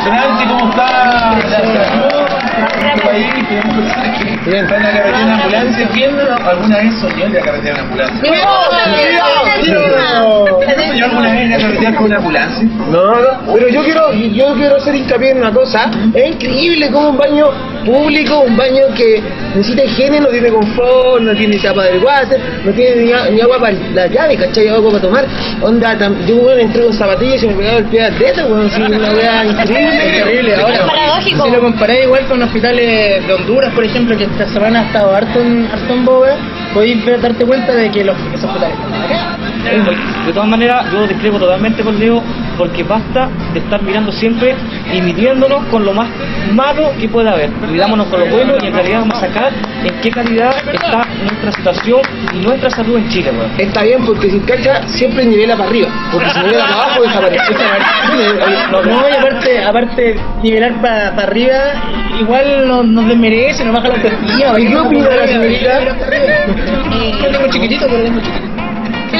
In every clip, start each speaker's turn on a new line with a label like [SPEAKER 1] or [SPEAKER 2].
[SPEAKER 1] Impresionante cómo está la país, tenemos personas que están en la carretera en ambulancia. ¿Quién alguna vez soñó en la carretera en ambulancia? ¿Soñó alguna vez en la carretera con una ambulancia?
[SPEAKER 2] No, no, pero yo quiero, yo quiero hacer hincapié en una cosa. Es increíble como un baño público, un baño que necesita higiene, no tiene confort, no tiene tapa del water, no tiene ni, a- ni agua para la llave, ¿cachai? Agua para tomar. Onda, tam- yo bueno, entré con zapatillas y se me pegaba el pie al dedo, weón, así, una weá increíble.
[SPEAKER 3] Increíble, ahora.
[SPEAKER 4] Paradójico.
[SPEAKER 3] Si lo comparás igual con hospitales de Honduras, por ejemplo, que esta semana ha estado harto en, harto en boga, podéis darte cuenta de que los hospitales están acá.
[SPEAKER 5] De todas maneras, yo discrepo totalmente con Leo porque basta de estar mirando siempre y midiéndonos con lo más malo que pueda haber. Midámonos con lo bueno y en realidad vamos a sacar en qué calidad está nuestra situación y nuestra salud en Chile, weón.
[SPEAKER 2] Está bien porque si cacha siempre nivela para arriba, porque si nivela para abajo desaparece.
[SPEAKER 3] No, no, y aparte, aparte nivelar para arriba, igual nos, nos desmerece, nos baja la autoestima.
[SPEAKER 2] ¿Y qué opina la señorita?
[SPEAKER 3] Yo tengo chiquitito, pero tengo chiquitito.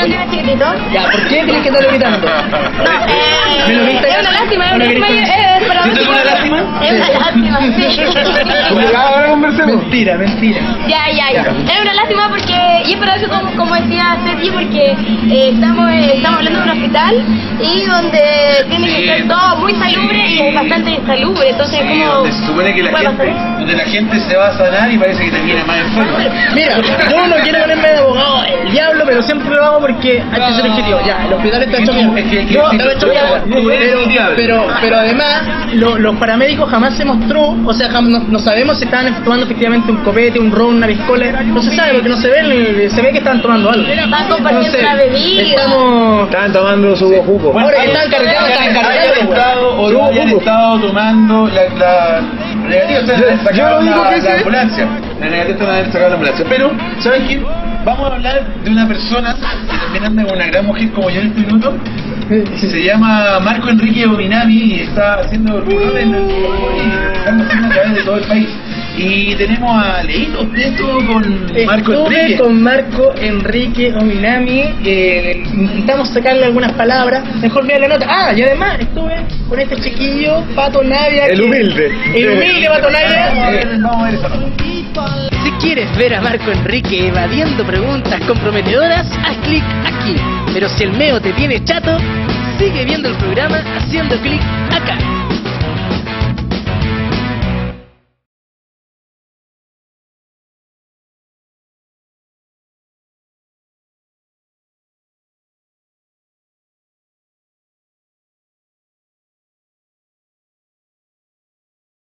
[SPEAKER 3] Ya, ¿por qué tienes que estar gritando?
[SPEAKER 4] No, eh,
[SPEAKER 3] ¿Me lo viste?
[SPEAKER 4] es una lástima, es
[SPEAKER 3] ¿No
[SPEAKER 4] una lástima. eh, pero-
[SPEAKER 1] ¿Sí tengo una lástima?
[SPEAKER 4] Es una lástima, sí.
[SPEAKER 2] Ahora conversemos.
[SPEAKER 3] Mentira, mentira.
[SPEAKER 4] Ya, ya, ya. Es una lástima porque, y es por eso como, como decía Sergi, porque eh, estamos, eh, estamos hablando de un hospital y donde tiene que ser todo muy salubre y es bastante insalubre, entonces
[SPEAKER 1] Sí,
[SPEAKER 4] como...
[SPEAKER 1] donde se supone que la gente, donde la gente se va a sanar y parece que termina más enfermo.
[SPEAKER 3] Mira, yo no quiero ponerme de abogado el diablo, pero siempre lo hago porque hay que ser objetivo. Ya, el hospital está hecho mierda. No, hecho mierda. Pero, pero además, lo- los paramédicos jamás se mostró, o sea, jam- no, no sabemos si estaban tomando efectivamente un copete, un ron, una piscola. No se sabe porque no se ve, se ve que estaban tomando algo.
[SPEAKER 4] Están compartiendo una bebida.
[SPEAKER 3] estamos.
[SPEAKER 2] Estaban tomando su jugo.
[SPEAKER 3] Ahora están carreteando, están carreteando.
[SPEAKER 1] estado o hayan estado tomando la, está haber
[SPEAKER 2] Yo único
[SPEAKER 1] la,
[SPEAKER 2] que
[SPEAKER 1] la ambulancia. Está haber sacado la ambulancia. Pero, ¿saben qué? Vamos a hablar de una persona que también anda con una gran mujer como yo en este minuto. Se llama Marco Enrique Ominami y está haciendo rumor en el y están haciendo a través de todo el país. Y tenemos a Leito Preto con Marco
[SPEAKER 3] Estuve
[SPEAKER 1] Enrique.
[SPEAKER 3] con Marco Enrique Ominami, eh, intentamos sacarle algunas palabras, mejor vea la nota. Ah, y además estuve con este chiquillo, Pato Navia.
[SPEAKER 2] El humilde.
[SPEAKER 3] El humilde Pato Navia.
[SPEAKER 1] Vamos a ver, vamos a ver esa nota.
[SPEAKER 6] Si quieres ver a Marco Enrique evadiendo preguntas comprometedoras, haz clic aquí. Pero si el meo te tiene chato, sigue viendo el programa haciendo clic acá.